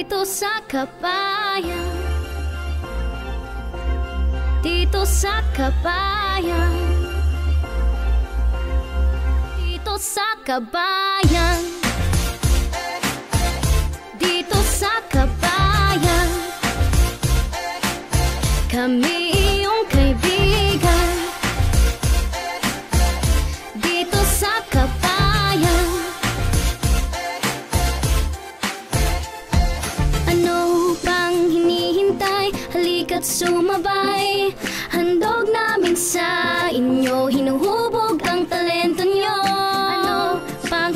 Dito sa kabayan. Dito sa kabayan. Dito sa kabayan. Dito sa kabayan. Kami sikat sumabay. Handog namin sa inyo. Hinuhubog ang talento nyo. Ano pang